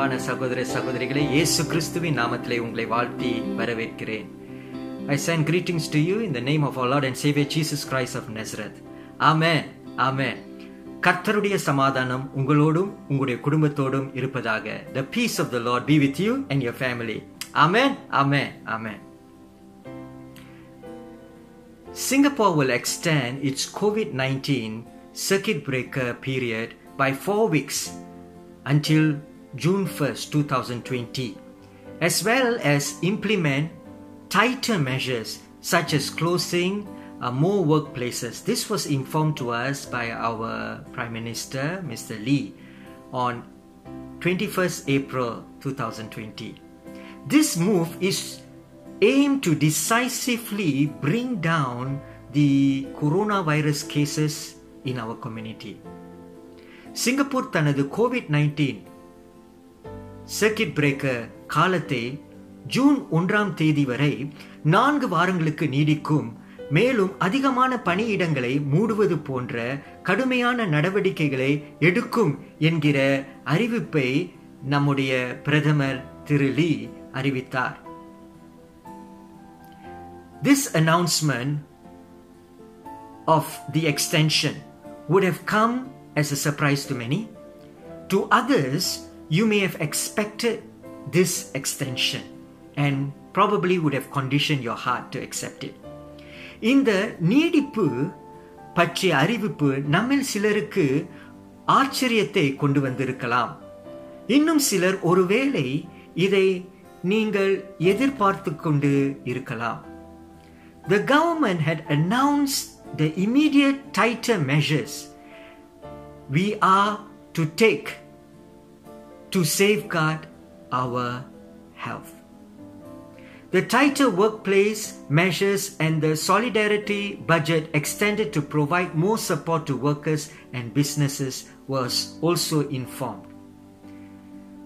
அன்பான சகோதர சகோதரிகளே இயேசு கிறிஸ்துவின் நாமத்திலே உங்களை வாழ்த்தி வரவேற்கிறேன் I send greetings to you in the name of our Lord and Savior Jesus Christ of Nazareth. Amen. Amen. கர்த்தருடைய சமாதானம் உங்களோடும் உங்களுடைய குடும்பத்தோடும் இருப்பதாக The peace of the Lord be with you and your family. Amen. Amen. Amen. Singapore will extend its COVID 19 circuit breaker period by four weeks until June 1st, 2020, as well as implement tighter measures such as closing uh, more workplaces. This was informed to us by our Prime Minister, Mr. Lee, on 21st April 2020. This move is aimed to decisively bring down the coronavirus cases in our community. Singapore தனது Covid nineteen Circuit breaker காலத்தை June ஒன்றாம் தேதி வரை நான்கு வாரங்களுக்கு நீடிக்கும் மேலும் அதிகமான பணியிடங்களை மூடுவது போன்ற கடுமையான நடவடிக்கைகளை எடுக்கும் என்கிற அறிவிப்பை நம்முடைய பிரதமர் திரு லீ அறிவித்தார் this announcement of the extension would have come as a surprise to many. To others, you may have expected this extension and probably would have conditioned your heart to accept it. இந்த நீடிப்பு பற்றிய அறிவிப்பு நம்மில் சிலருக்கு ஆச்சரியத்தை கொண்டு வந்திருக்கலாம் இன்னும் சிலர் ஒருவேளை இதை நீங்கள் எதிர்பார்த்து கொண்டு இருக்கலாம் The government had announced the immediate tighter measures we are to take to safeguard our health. The tighter workplace measures and the solidarity budget extended to provide more support to workers and businesses was also informed.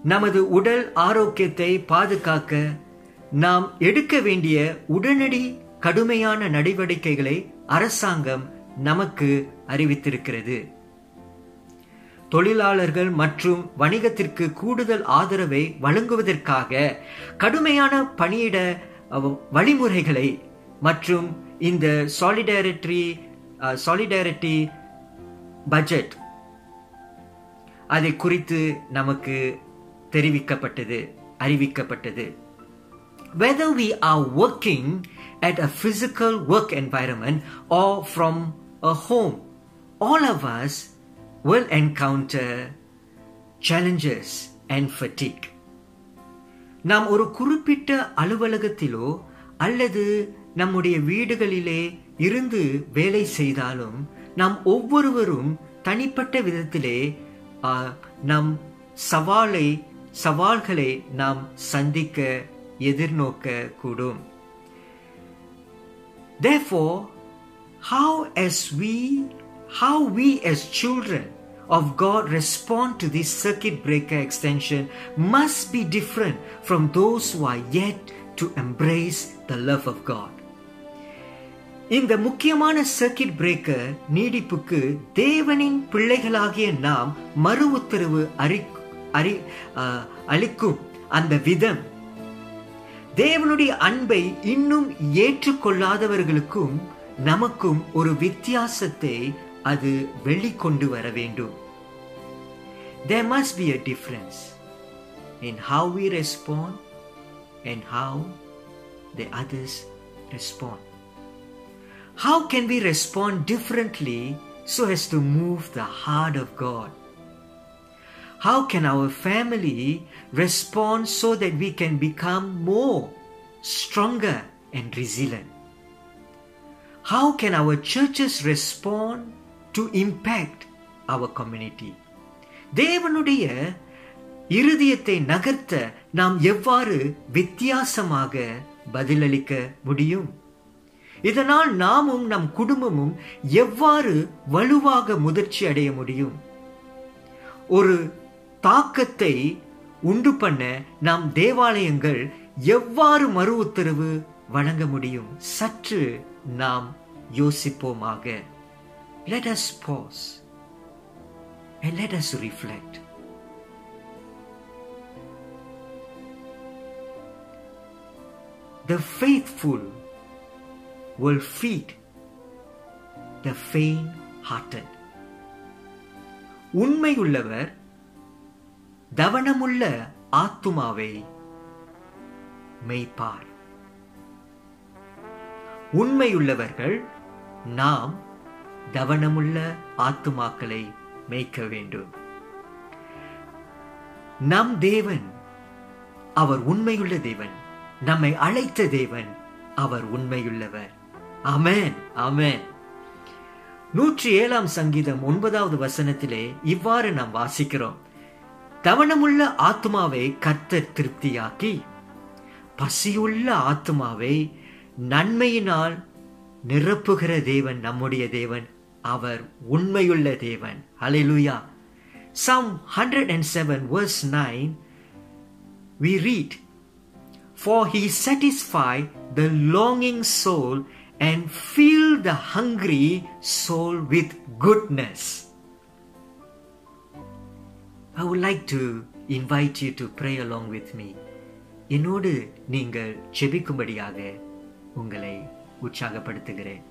நமது உடல் ஆரோக்கியத்தை பாதுகாக்க நாம் எடுக்க வேண்டிய உடனடி கடுமையான நடவடிக்கைகளை அரசாங்கம் நமக்கு அறிவித்திருக்கிறது தொழிலாளர்கள் மற்றும் வணிகத்திற்கு கூடுதல் ஆதரவை வழங்குவதற்காக கடுமையான பணியிட வழிமுறைகளை மற்றும் இந்த சாலிடாரிட்டி சாலிடாரிட்டி பட்ஜெட் அதை குறித்து நமக்கு தெரிவிக்கப்பட்டது அறிவிக்கப்பட்டது. Whether we are working at a physical work environment or from a home all of us will encounter challenges and fatigue. நாம் ஒரு குறிப்பிட்ட அலுவலகத்திலோ அல்லது நம்முடைய வீடுகளிலே இருந்து வேலை செய்தாலும் நாம் ஒவ்வொருவரும் தனிப்பட்ட விதத்திலே நம் சவாலை சவால்களை நாம் சந்திக்க எதிர்நோக்க கூடும் Therefore, how as we how we as children of God respond to this circuit breaker extension must be different from those who are yet to embrace the love of God. இந்த முக்கியமான சர்க்கிட் பிரேக்கர் நீடிப்புக்கு தேவனின் பிள்ளைகளாகிய நாம் மறு உத்தரவு அறி அறி அளிக்கும் அந்த விதம் தேவனுடைய அன்பை இன்னும் ஏற்றுக்கொள்ளாதவர்களுக்கும் நமக்கும் ஒரு வித்தியாசத்தை அது வெளிக்கொண்டு வர வேண்டும் There must be a difference in how we respond and how the others respond. How can we respond differently so as to move the heart of God? How can our family respond so that we can become more stronger and resilient? How can our churches respond to impact our community தேவனுடைய இருதயத்தை நகர்த்த நாம் எவ்வாறு வித்தியாசமாக பதிலளிக்க முடியும்? இதனால் நாமும் நம் குடும்பமும் எவ்வாறு வலுவாக முதிர்ச்சி அடைய முடியும்? ஒரு தாக்கத்தை உண்டு பண்ண நாம் தேவாலயங்கள் எவ்வாறு மறு உத்தரவு வழங்க முடியும்? சற்று நாம் யோசிப்போமாக. let us pause and let us reflect. The faithful will feed the faint hearted. உண்மையுள்ளவர் தவனமுள்ள ஆத்துமாவை மெய்ப்பார் உண்மையுள்ளவர்கள் நாம் தவனமுள்ள ஆத்துமாக்களை மேய்க்க வேண்டும். நம் தேவன் அவர் உண்மையுள்ள தேவன். நம்மை அழைத்த தேவன் அவர் உண்மையுள்ளவர். அமேன் அமேன் நூற்றி ஏழாம் சங்கீதம் ஒன்பதாவது வசனத்திலே இவ்வாறு நாம் வாசிக்கிறோம். தவணமுள்ள ஆத்மாவை கர்த்தர் திருப்தியாக்கி பசியுள்ள ஆத்மாவை நன்மையினால் நிரப்புகிற தேவன் நம்முடைய தேவன் அவர் உண்மையுள்ள தேவன் அலைலுயா Psalm 107 verse 9 we read For he satisfy the longing soul and fill the hungry soul with goodness. I would like to invite you to pray along with me. என்னோடு நீங்கள் ஜெபிக்கும்படியாக உங்களை உற்சாகப்படுத்துகிறேன்.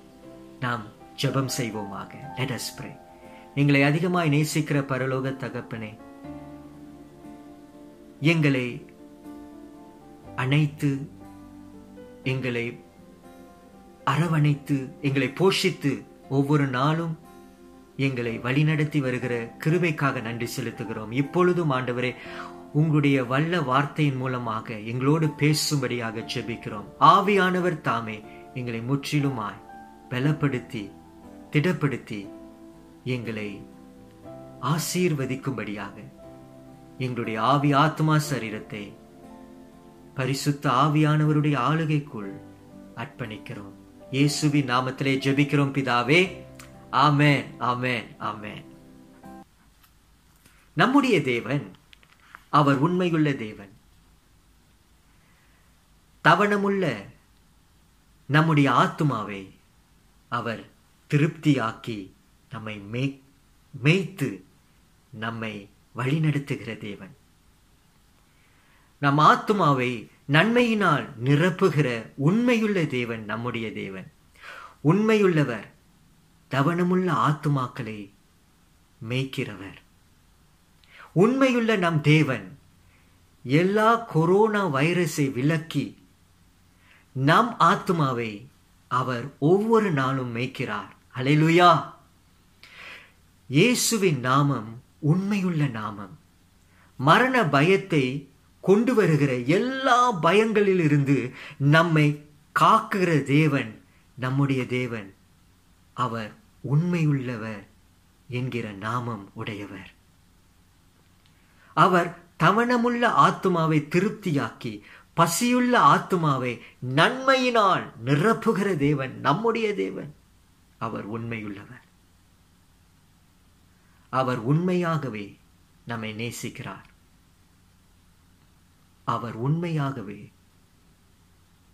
நாம் ஜெபம் செய்வோமாக. Let us pray. எங்களை அதிகமாய் நேசிக்கிற பரலோக தகப்பனே எங்களை அணைத்து எங்களை அரவணைத்து எங்களை போஷித்து ஒவ்வொரு நாளும் எங்களை வழிநடத்தி வருகிற கிருபைக்காக நன்றி செலுத்துகிறோம். இப்பொழுதும் ஆண்டவரே உங்களுடைய வல்ல வார்த்தையின் மூலமாக எங்களோடு பேசும்படியாக ஜெபிக்கிறோம். ஆவியானவர் தாமே எங்களை முற்றிலுமாய் பலப்படுத்தி திடப்படுத்தி எங்களை ஆசீர்வதிக்கும்படியாக எங்களுடைய ஆவி ஆத்மா சரீரத்தை பரிசுத்த ஆவியானவருடைய ஆளுகைக்குள் அர்ப்பணிக்கிறோம். இயேசுவி நாமத்திலே ஜெபிக்கிறோம் பிதாவே. ஆமேன் ஆமேன் ஆமேன். நம்முடைய தேவன் அவர் உண்மையுள்ள தேவன். தவணமுள்ள நம்முடைய ஆத்துமாவை அவர் திருப்தியாக்கி நம்மை மெய் மேய்த்து நம்மை வழிநடத்துகிற தேவன். நம் ஆத்துமாவை நன்மையினால் நிரப்புகிற உண்மையுள்ள தேவன் நம்முடைய தேவன். உண்மையுள்ளவர் தவனமுள்ள ஆத்துமாக்களை மேய்க்கிறவர். உண்மையுள்ள நம் தேவன் எல்லா கொரோனா வைரஸை விலக்கி நம் ஆத்மாவை அவர் ஒவ்வொரு நாளும் மேய்க்கிறார். அலைலுயா இயேசுவின் நாமம் உண்மையுள்ள நாமம். மரண பயத்தை கொண்டு வருகிற எல்லா பயங்களிலிருந்து நம்மை காக்குகிற தேவன் நம்முடைய தேவன். அவர் உண்மையுள்ளவர் என்கிற நாமம் உடையவர். அவர் தவணமுள்ள ஆத்துமாவை திருப்தியாக்கி பசியுள்ள ஆத்துமாவை நன்மையினால் நிரப்புகிற தேவன் நம்முடைய தேவன். அவர் உண்மையுள்ளவர். அவர் உண்மையாகவே நம்மை நேசிக்கிறார். அவர் உண்மையாகவே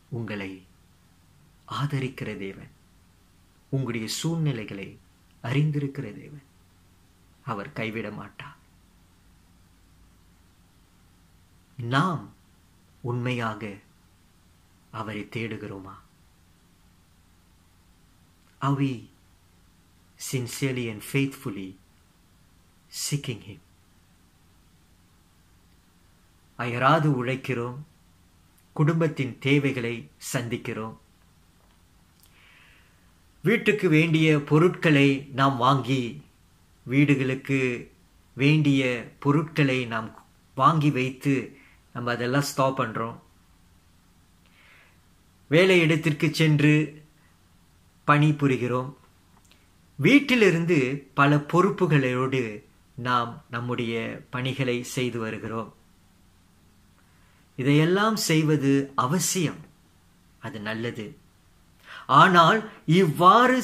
உங்களை ஆதரிக்கிற தேவன். உங்களுடைய சூழ்நிலைகளை அறிந்திருக்கிற தேவன். அவர் கைவிட மாட்டார் நாம் உண்மையாக அவரை தேடுகிறோமா Are we sincerely and faithfully seeking Him? அயராது உழைக்கிறோம் குடும்பத்தின் தேவைகளை சந்திக்கிறோம் வீட்டுக்கு வேண்டிய பொருட்களை நாம் வாங்கி வீடுகளுக்கு வேண்டிய பொருட்களை நாம் வாங்கி வைத்து நம்ம அதெல்லாம் ஸ்டாப் பண்ணுறோம் வேலை இடத்திற்கு சென்று பணி புரிகிறோம். வீட்டிலிருந்து பல பொறுப்புகளோடு நாம் நம்முடைய பணிகளை செய்து வருகிறோம். இதையெல்லாம் செய்வது அவசியம். அது நல்லது. ஆனால் இவ்வாறு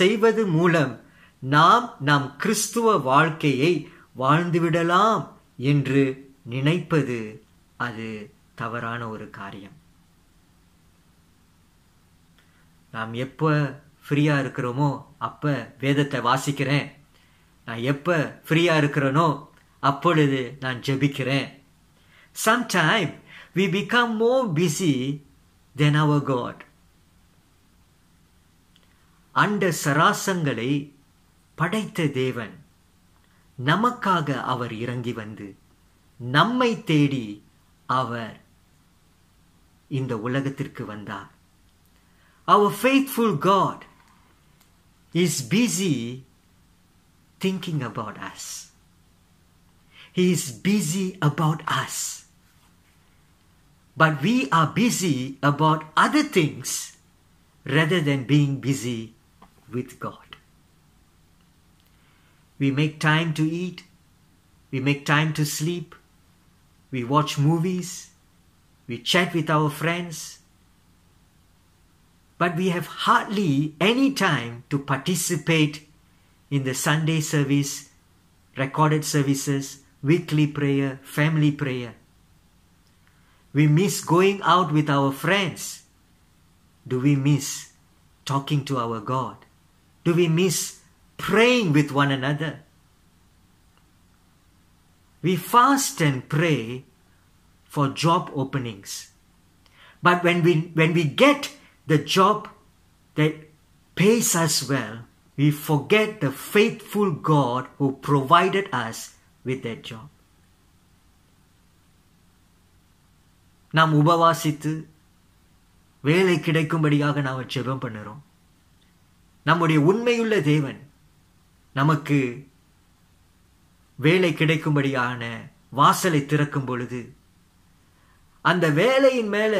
செய்வது மூலம் நாம் நம் கிறிஸ்துவ வாழ்க்கையை வாழ்ந்துவிடலாம் என்று நினைப்பது அது தவறான ஒரு காரியம். நாம் எப்போ ஃப்ரீயாக இருக்கிறோமோ அப்போ வேதத்தை வாசிக்கிறேன். நான் எப்போ ஃப்ரீயாக இருக்கிறேனோ அப்பொழுது நான் ஜெபிக்கிறேன். Sometime we become more busy then our God and சராசங்களை படைத்த தேவன் நமக்காக அவர் இறங்கி வந்து நம்மை தேடி அவர் இந்த உலகத்திற்கு வந்தார் our faithful God is busy thinking about us. He is busy about us. But we are busy about other things rather than being busy with God. We make time to eat, we make time to sleep, we watch movies, we chat with our friends, but we have hardly any time to participate in the Sunday service, recorded services, weekly prayer, family prayer. We miss going out with our friends. Do we miss talking to our God? Do we miss praying with one another? We fast and pray for job openings. But when we, when we get the job that pays us well, we forget the faithful God who provided us with that job. நாம் உபவாசித்து வேலை கிடைக்கும்படியாக நாம் ஜெபம் பண்ணுறோம் நம்முடைய உண்மையுள்ள தேவன் நமக்கு வேலை கிடைக்கும்படியான வாசலை திறக்கும் பொழுது அந்த வேலையின் மேல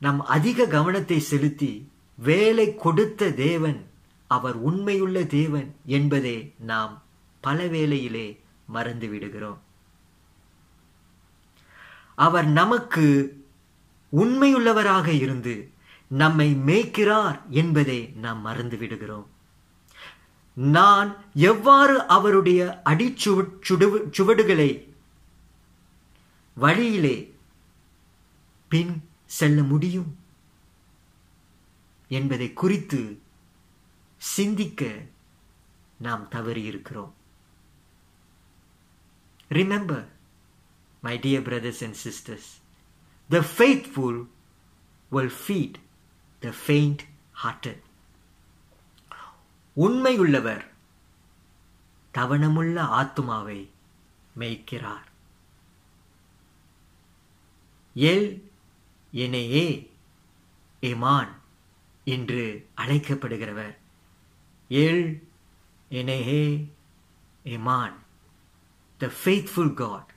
நம் அதிக கவனத்தை செலுத்தி வேலை கொடுத்த தேவன் அவர் உண்மையுள்ள தேவன் என்பதை நாம் பல வேளையிலே மறந்து விடுகிறோம். அவர் நமக்கு உண்மையுள்ளவராக இருந்து நம்மை மேய்க்கிறார் என்பதை நாம் மறந்து விடுகிறோம். நான் எவ்வாறு அவருடைய அடிச்சுவ சுவடுகளை வழியிலே பின் செல்ல முடியும் என்பதை குறித்து சிந்திக்க நாம் தவறியிருக்கிறோம் remember my dear brothers and sisters the faithful will feed the faint hearted. உண்மையுள்ளவர். தவணமுள்ள ஆத்துமாவை மேய்க்கிறார். எல் எனையே எமான் என்று அழைக்கப்படுகிறவர். எல் எனையே எமான் the faithful God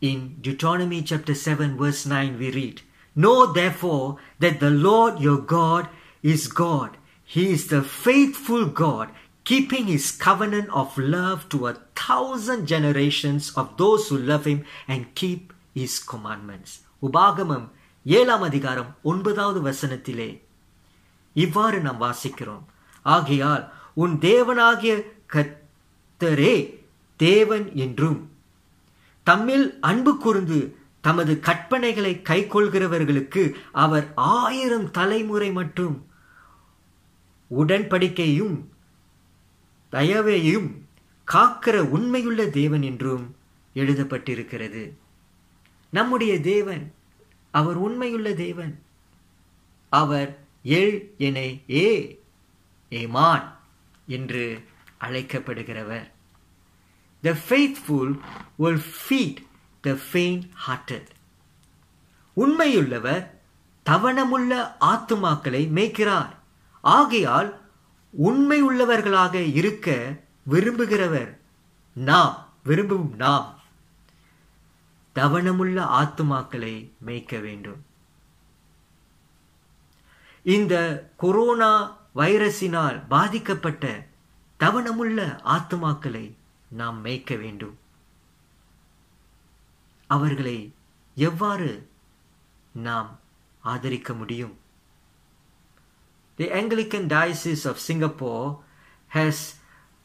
In Deuteronomy chapter 7, verse 9, we read, Know therefore that the Lord your God is God. He is the faithful God, keeping his covenant of love to a thousand generations of those who love him and keep his commandments. உபாகமம் ஏழாம் அதிகாரம் ஒன்பதாவது வசனத்திலே இவ்வாறு நாம் வாசிக்கிறோம் ஆகையால் உன் தேவனாகிய கர்த்தரே தேவன் என்றும் தம்மில் அன்பு கூர்ந்து தமது கற்பனைகளை கைக்கொள்கிறவர்களுக்கு அவர் ஆயிரம் தலைமுறை மற்றும் உடன்படிக்கையும் தயவையும் காக்கிற உண்மையுள்ள தேவன் என்றும் எழுதப்பட்டிருக்கிறது. நம்முடைய தேவன் அவர் உண்மையுள்ள தேவன். அவர் எல் என ஏ ஏமான் என்று அழைக்கப்படுகிறவர். The faithful will feed the faint hearted உண்மையுள்ளவர் தவணமுள்ள ஆத்துமாக்களை மேய்க்கிறார். ஆகையால் உண்மையுள்ளவர்களாக இருக்க விரும்புகிறவர் நாம் விரும்பும் நாம் தவணமுள்ள ஆத்துமாக்களை மேய்க்க வேண்டும். இந்த கொரோனா வைரஸினால் பாதிக்கப்பட்ட தவணமுள்ள ஆத்துமாக்களை நாம் மேய்க்க வேண்டும். அவர்களை எவ்வாறு நாம் ஆதரிக்க முடியும் The Anglican Diocese of Singapore has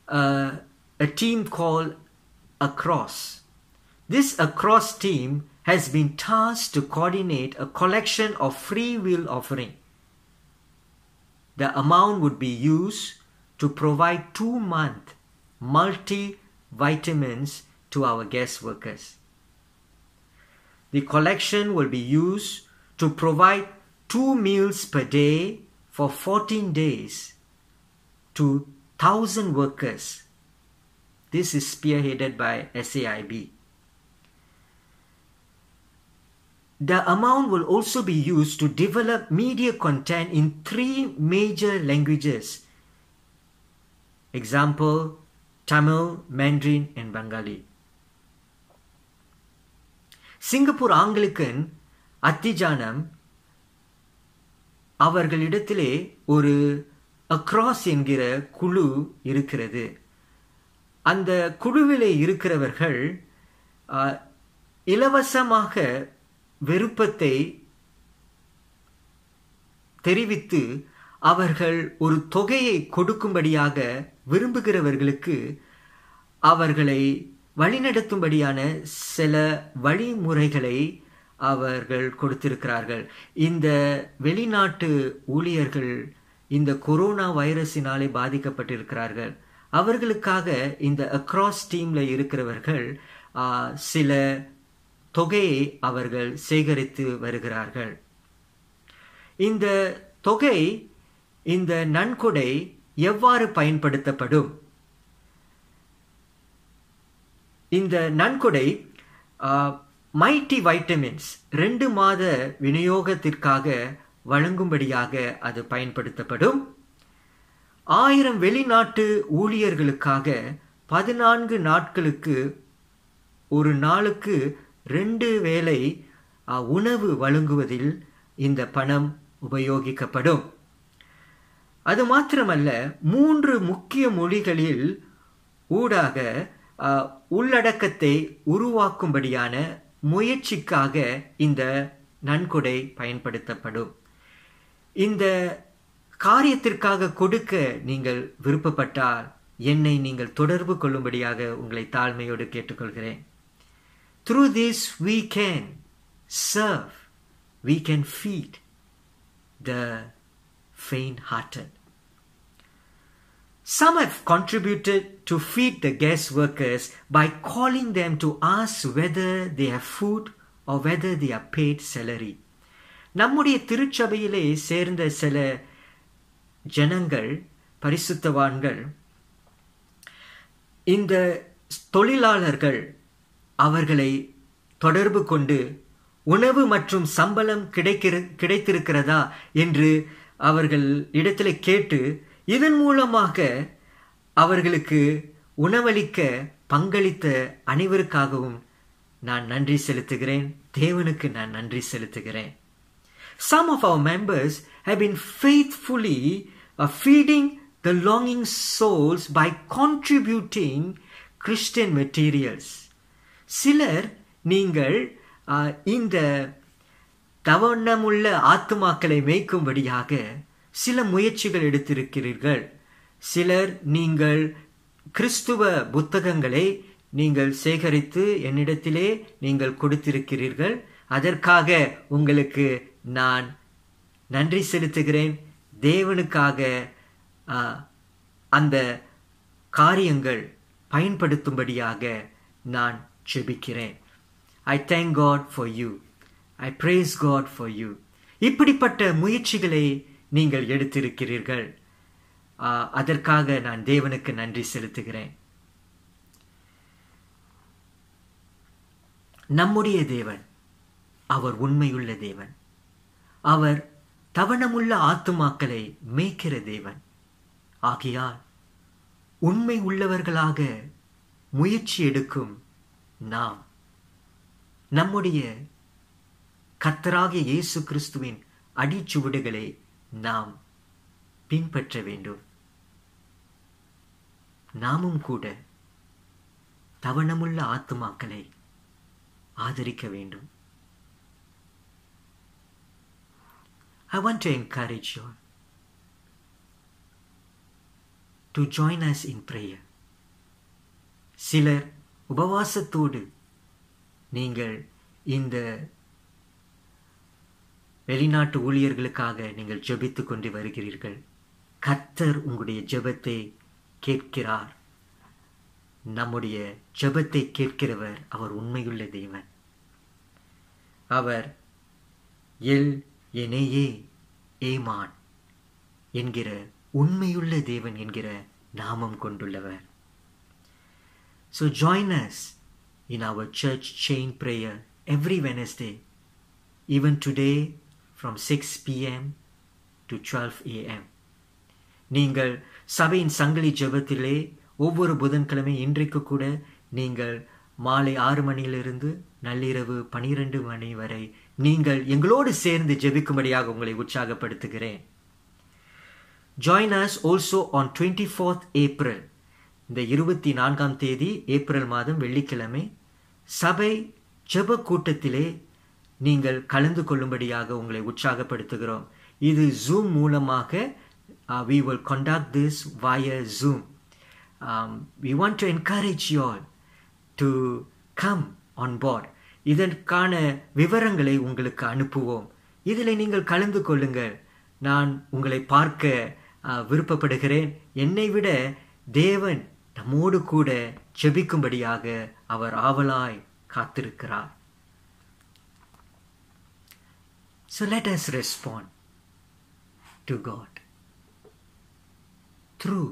uh, a team called Across. This Across team has been tasked to coordinate a collection of free will offering. The amount would be used to provide two month multivitamins to our guest workers. The collection will be used to provide two meals per day for 14 days to 1000 workers. This is spearheaded by SAIB. The amount will also be used to develop media content in three major languages. Example Tamil, Mandarin, and Bengali. Singapore Anglican அத்திஜானம் அவர்களிடத்திலே ஒரு across என்கிற குழு இருக்கிறது. அந்த குழுவிலே இருக்கிறவர்கள் இலவசமாக விருப்பத்தை தெரிவித்து அவர்கள் ஒரு தொகையை கொடுக்கும்படியாக விரும்புகிறவர்களுக்கு அவர்களை வழிநடத்தும்படியான சில வழிமுறைகளை அவர்கள் கொடுத்திருக்கிறார்கள். இந்த வெளிநாட்டு ஊழியர்கள் இந்த கொரோனா வைரஸினாலே பாதிக்கப்பட்டிருக்கிறார்கள். அவர்களுக்காக இந்த அக்ராஸ் டீம்ல இருக்கிறவர்கள் சில தொகையை அவர்கள் சேகரித்து வருகிறார்கள். இந்த தொகை இந்த நன்கொடை எவ்வாறு பயன்படுத்தப்படும்? இந்த நன்கொடை மைட்டி வைட்டமின்ஸ் ரெண்டு மாத விநியோகத்திற்காக வழங்கும்படியாக அது பயன்படுத்தப்படும். ஆயிரம் வெளிநாட்டு ஊழியர்களுக்காக பதினான்கு நாட்களுக்கு ஒரு நாளுக்கு ரெண்டு வேளை உணவு வழங்குவதில் இந்த பணம் உபயோகிக்கப்படும். அது மாத்திரமல்ல மூன்று முக்கிய மொழிகளில் ஊடாக உள்ளடக்கத்தை உருவாக்கும்படியான முயற்சிக்காக இந்த நன்கொடை பயன்படுத்தப்படும். இந்த காரியத்திற்காக கொடுக்க நீங்கள் விருப்பப்பட்டால் என்னை நீங்கள் தொடர்பு கொள்ளும்படியாக உங்களை தாழ்மையோடு கேட்டுக்கொள்கிறேன். Through this we can serve we can feed the faint hearted Some have contributed to feed the guest workers by calling them to ask whether they have food or whether they are paid salary. நம்முடைய திருச்சபையிலே சேர்ந்த சில ஜனங்கள் பரிசுத்தவான்கள் இந்த தொழிலாளர்கள் அவர்களை தொடர்பு கொண்டு உணவு மற்றும் சம்பளம் கிடைக்கிற கிடைத்திருக்கிறதா என்று அவர்கள் இடத்துல கேட்டு இதன் மூலமாக அவர்களுக்கு உணவளிக்க பங்களித்த அனைவருக்காகவும் நான் நன்றி செலுத்துகிறேன். தேவனுக்கு நான் நன்றி செலுத்துகிறேன். Some of our members have been faithfully feeding the longing souls by contributing Christian materials சிலர் நீங்கள் uh, இந்த தவணமுள்ள ஆத்துமாக்களை மேய்க்கும்படியாக சில முயற்சிகள் எடுத்திருக்கிறீர்கள். சிலர் நீங்கள் கிறிஸ்துவ புத்தகங்களை நீங்கள் சேகரித்து என்னிடத்திலே நீங்கள் கொடுத்திருக்கிறீர்கள். அதற்காக உங்களுக்கு நான் நன்றி செலுத்துகிறேன். தேவனுக்காக அந்த காரியங்கள் பயன்படுத்தும்படியாக நான் செபிக்கிறேன் I thank God for you I praise God for you இப்படிப்பட்ட முயற்சிகளை நீங்கள் எடுத்திருக்கிறீர்கள். அதற்காக நான் தேவனுக்கு நன்றி செலுத்துகிறேன். நம்முடைய தேவன் அவர் உண்மையுள்ள தேவன். அவர் தவணமுள்ள ஆத்துமாக்களை மேய்க்கிற தேவன். ஆகையால் உண்மை உள்ளவர்களாக முயற்சி எடுக்கும் நாம் நம்முடைய கத்தராகிய இயேசு கிறிஸ்துவின் அடிச்சுவடுகளை நாம் பின்பற்ற வேண்டும் நாமும் கூட தவணமுள்ள ஆத்துமாக்களை ஆதரிக்க வேண்டும் I want to encourage you all to join us in prayer. சிலர் உபவாசத்தோடு நீங்கள் இந்த வெளிநாட்டு ஊழியர்களுக்காக நீங்கள் ஜெபித்து கொண்டு வருகிறீர்கள். கர்த்தர் உங்களுடைய ஜெபத்தை கேட்கிறார். நம்முடைய ஜெபத்தை கேட்கிறவர் அவர் உண்மையுள்ள தேவன். அவர் எல் எனேயே ஏமான் என்கிற உண்மையுள்ள தேவன் என்கிற நாமம் கொண்டுள்ளவர். So join us in our church chain prayer every Wednesday even today from 6 p.m. to 12 a.m. நீங்கள் சபையின் சங்கிலி ஜெபத்திலே ஒவ்வொரு புதன்கிழமை இன்றைக்கு கூட நீங்கள் மாலை ஆறு மணியிலிருந்து நள்ளிரவு பனிரெண்டு மணி வரை நீங்கள் எங்களோடு சேர்ந்து ஜெபிக்கும்படியாக உங்களை உற்சாகப்படுத்துகிறேன் join us also on twenty fourth April இந்த இருபத்தி நான்காம் தேதி ஏப்ரல் மாதம் வெள்ளிக்கிழமை சபை ஜெப கூட்டத்திலே நீங்கள் கலந்து கொள்ளும்படியாக உங்களை உற்சாகப்படுத்துகிறோம். இது ஜூம் மூலமாக we will conduct this via Zoom we want to encourage you all to come on board இதற்கான விவரங்களை உங்களுக்கு அனுப்புவோம். இதில் நீங்கள் கலந்து கொள்ளுங்கள். நான் உங்களை பார்க்க uh, விருப்பப்படுகிறேன். என்னை விட தேவன் நம்மோடு கூட ஜெபிக்கும்படியாக அவர் ஆவலாய் காத்திருக்கிறார். So let us respond to God through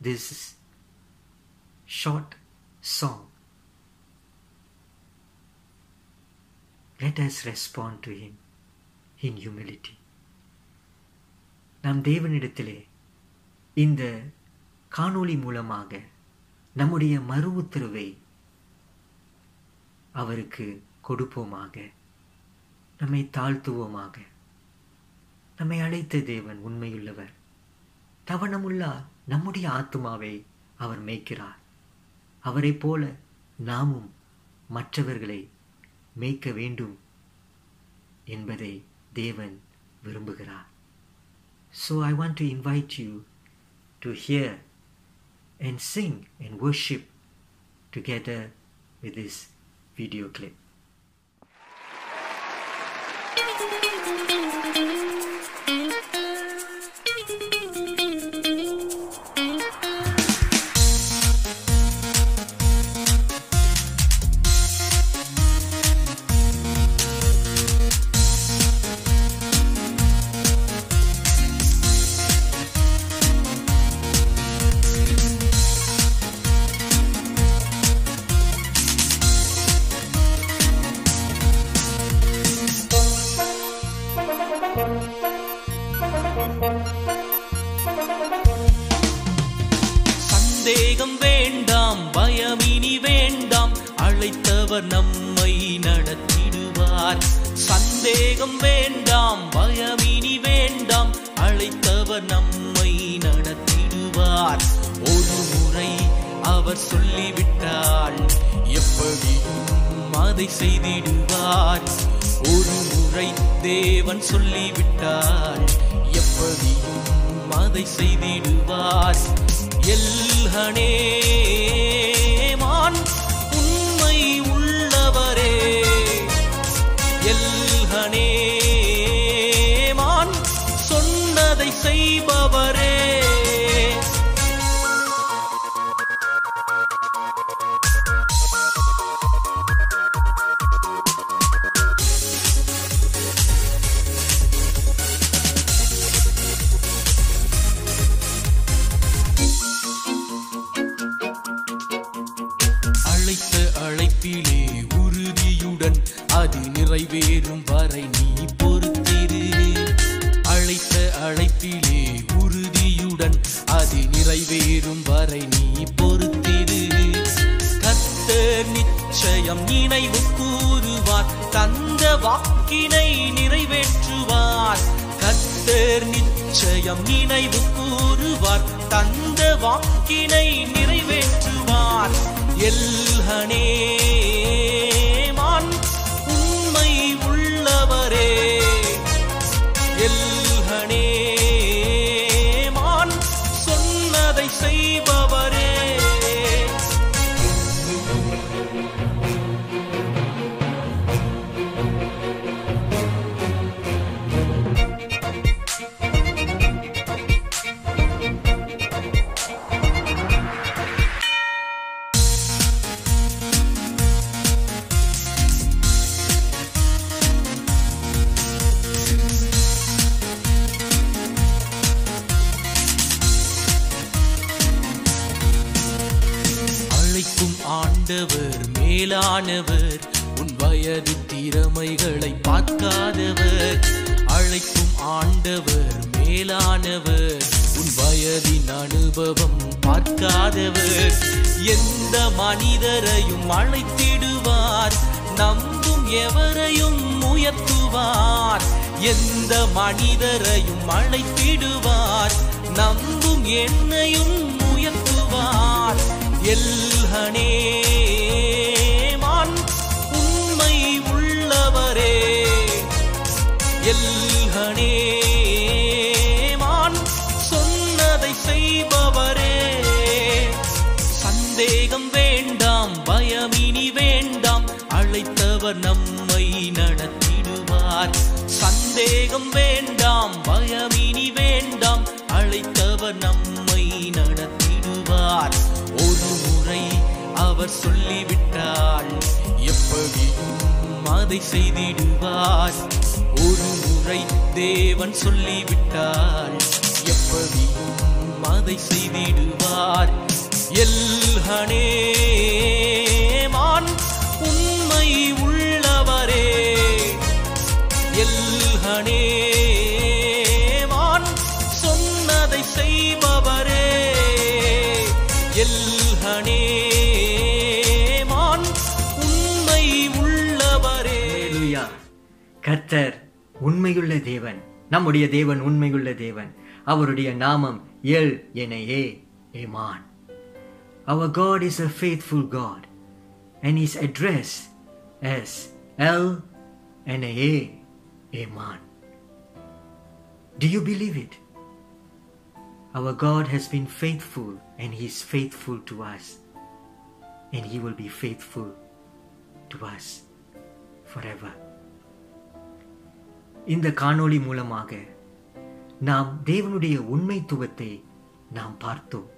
this short song. Let us respond to Him in humility. நாம் தேவனிடத்திலே இந்த காணொளி மூலமாக நம்முடைய மறு உத்தரவை அவருக்கு கொடுப்போமாக நம்மை தாழ்த்துவோமாக. நம்மை அழைத்த தேவன் உண்மையுள்ளவர். தவணமுள்ள நம்முடைய ஆத்துமாவை அவர் மேய்க்கிறார். அவரைப் போல நாமும் மற்றவர்களை மேய்க்க வேண்டும் என்பதை தேவன் விரும்புகிறார். So I want to invite you to hear and sing and worship together with this video clip. Thank you. அதை செய்திடுவார். எல்ஹனே நம் நினைவு கூறுவார் தந்த வாக்கினை நிறைவேற்றுவார். எல்ஹனே. அனுபவம் பார்க்காதவர். எந்த மனிதரையும் அழைத்திடுவார். நம்பும் எவரையும் உயர்த்துவார். எந்த மனிதரையும் அழைத்திடுவார். நம்பும் என்னையும் உயர்த்துவார். எல்ஹனே. சந்தேகம் வேண்டாம் பயமினி வேண்டாம். அழைத்தவர் நம்மை நடத்திடுவார். ஒரு முறை அவர் சொல்லிவிட்டால் எப்படியும் அதை செய்திடுவார். ஒரு முறை தேவன் சொல்லிவிட்டால் எப்படியும் அதை செய்திடுவார். நம்முடைய தேவன் உண்மையுள்ள தேவன் அவருடைய நாமம் எல் என ஏ ஏமான் Our God is a faithful God and his address as El and A Aman. Do you believe it? Our God has been faithful and he is faithful to us and he will be faithful to us forever. இந்த காணொளி மூலமாக நாம் தேவனுடைய உண்மைத்துவத்தை நாம் பார்த்தோம்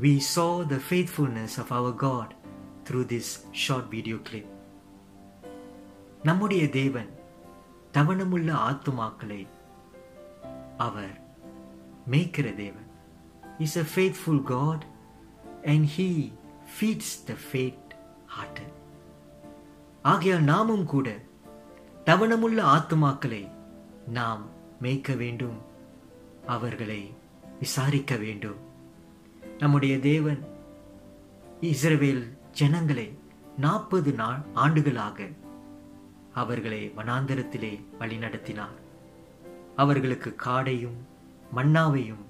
we saw the faithfulness of our God through this short video clip. நம்முடைய தேவன் தவணமுள்ள ஆத்துமாக்களை அவர் மேய்க்கிற தேவன் is a faithful God and he feeds the faint heart ஆகையால் நாமும் கூட தவணமுள்ள ஆத்துமாக்களை நாம் மேய்க்க வேண்டும். அவர்களை விசாரிக்க வேண்டும். நம்முடைய தேவன் இஸ்ரவேல் ஜனங்களை நாற்பது நாள் ஆண்டுகளாக அவர்களை வனாந்தரத்திலே வழிநடத்தினார். அவர்களுக்கு காடையும் மன்னாவையும்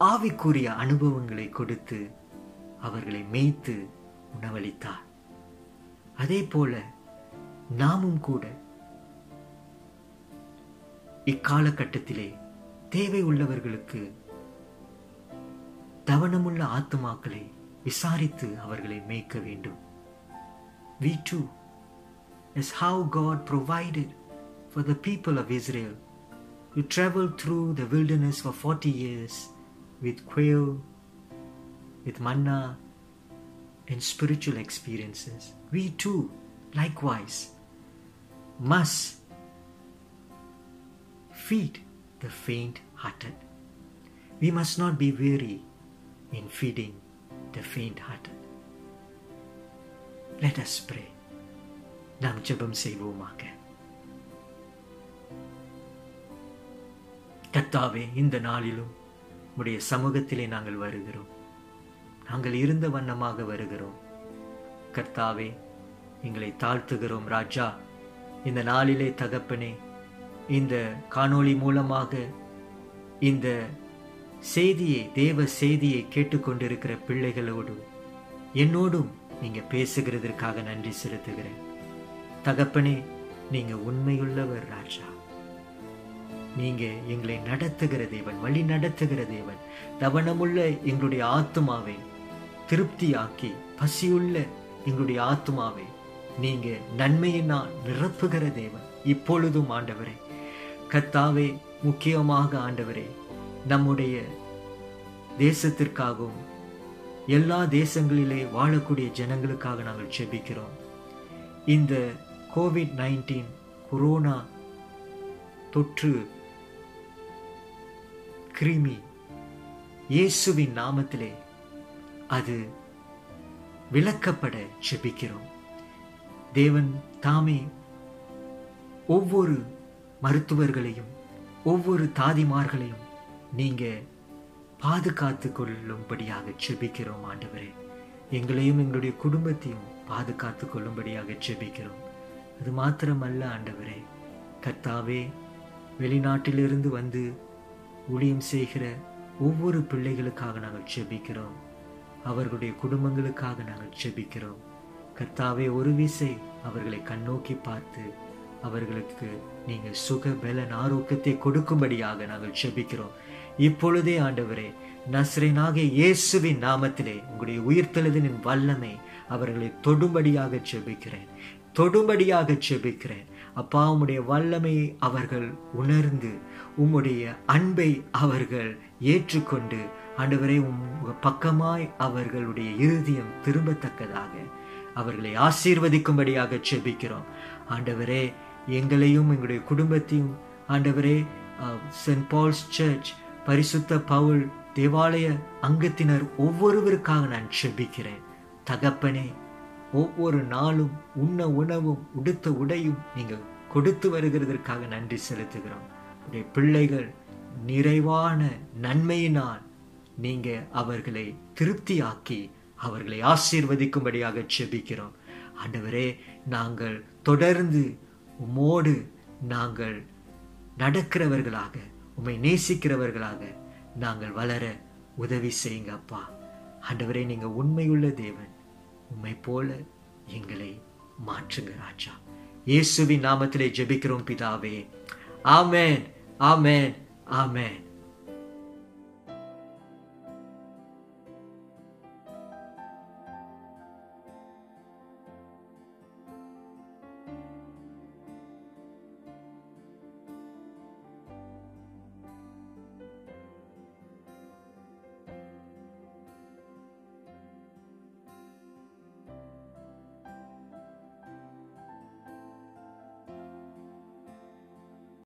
ஆவிக்குரிய அனுபவங்களை கொடுத்து அவர்களை மேய்த்து உணவளித்தார். அதே போல நாமும் கூட இக்காலகட்டத்திலே தேவை உள்ளவர்களுக்கு தவணமுள்ள ஆத்துமாக்களை விசாரித்து அவர்களை மேய்க்க வேண்டும் we too as how god provided for the people of israel who traveled through the wilderness for 40 years with quail with manna and spiritual experiences we too likewise must feed the faint hearted we must not be weary in feeding the faint hearted. Let us pray. நாம் ஜெபம் செய்வோமாக கர்த்தாவே இந்த நாளிலும் உடைய சமூகத்திலே நாங்கள் வருகிறோம். நாங்கள் இருந்த வண்ணமாக வருகிறோம். கர்த்தாவே எங்களை தாழ்த்துகிறோம் ராஜா. இந்த நாளிலே தகப்பனே இந்த காணொளி மூலமாக இந்த செய்தியை தேவ செய்தியை கேட்டுக்கொண்டிருக்கிற பிள்ளைகளோடு என்னோடும் நீங்க பேசுகிறதற்காக நன்றி செலுத்துகிறேன். தகப்பனே நீங்க உண்மையுள்ளவர் ராஜா. நீங்க எங்களை நடத்துகிற தேவன் வழி நடத்துகிற தேவன். தவணமுள்ள எங்களுடைய ஆத்துமாவை திருப்தியாக்கி பசியுள்ள எங்களுடைய ஆத்துமாவை நீங்க நன்மையினால் நிரப்புகிற தேவன். இப்பொழுதும் ஆண்டவரே கத்தாவே முக்கியமாக ஆண்டவரே நம்முடைய தேசத்திற்காகவும் எல்லா தேசங்களிலே வாழக்கூடிய ஜனங்களுக்காக நாங்கள் செபிக்கிறோம். இந்த கோவிட் நைன்டீன் கொரோனா தொற்று கிருமி இயேசுவின் நாமத்திலே அது விளக்கப்பட செபிக்கிறோம். தேவன் தாமே ஒவ்வொரு மருத்துவர்களையும் ஒவ்வொரு தாதிமார்களையும் நீங்க பாதுகாத்து கொள்ளும்படியாக செபிக்கிறோம் ஆண்டவரே. எங்களையும் எங்களுடைய குடும்பத்தையும் பாதுகாத்து கொள்ளும்படியாக செபிக்கிறோம் அது மாத்திரமல்ல ஆண்டவரே. கர்த்தாவே வெளிநாட்டிலிருந்து வந்து ஊழியம் செய்கிற ஒவ்வொரு பிள்ளைகளுக்காக நாங்கள் செபிக்கிறோம் அவர்களுடைய குடும்பங்களுக்காக நாங்கள் செபிக்கிறோம் கர்த்தாவே ஒரு விசை அவர்களை கண்ணோக்கி பார்த்து அவர்களுக்கு நீங்கள் சுக பலன் ஆரோக்கியத்தை கொடுக்கும்படியாக நாங்கள் ஜெபிக்கிறோம். இப்பொழுதே ஆண்டவரே நஸ்ரேனாகிய இயேசுவின் நாமத்திலே உங்களுடைய உயிர்த்தெழுதலின் வல்லமை அவர்களை தொடும்படியாக செபிக்கிறேன் தொடும்படியாக செபிக்கிறேன் அப்பா உம்முடைய வல்லமையை அவர்கள் உணர்ந்து உம்முடைய அன்பை அவர்கள் ஏற்றுக்கொண்டு ஆண்டவரே உங்க பக்கமாய் அவர்களுடைய இருதயம் திரும்பத்தக்கதாக அவர்களை ஆசீர்வதிக்கும்படியாக செபிக்கிறோம் ஆண்டவரே எங்களையும் எங்களுடைய குடும்பத்தையும் ஆண்டவரே சென்ட் பால்ஸ் சர்ச் பரிசுத்த பவுல் தேவாலய அங்கத்தினர் ஒவ்வொருவருக்காக நான் செபிக்கிறேன். தகப்பனே ஒவ்வொரு நாளும் உண்ண உணவும் உடுத்த உடையும் நீங்கள் கொடுத்து வருகிறதற்காக நன்றி செலுத்துகிறோம். உடைய பிள்ளைகள் நிறைவான நன்மையினால் நீங்க அவர்களை திருப்தியாக்கி அவர்களை ஆசீர்வதிக்கும்படியாக செபிக்கிறோம். ஆண்டவரே நாங்கள் தொடர்ந்து உம்மோடு நாங்கள் நடக்கிறவர்களாக உம்மை நேசிக்கிறவர்களாக நாங்கள் வளர உதவி செய்யுங்க அப்பா. ஆண்டவரே நீங்க உண்மையுள்ள தேவன். உம்மை போல எங்களை மாற்றுங்க ராஜா. இயேசுவின் நாமத்திலே ஜெபிக்கிறோம் பிதாவே. ஆமேன் ஆமேன் ஆமேன்.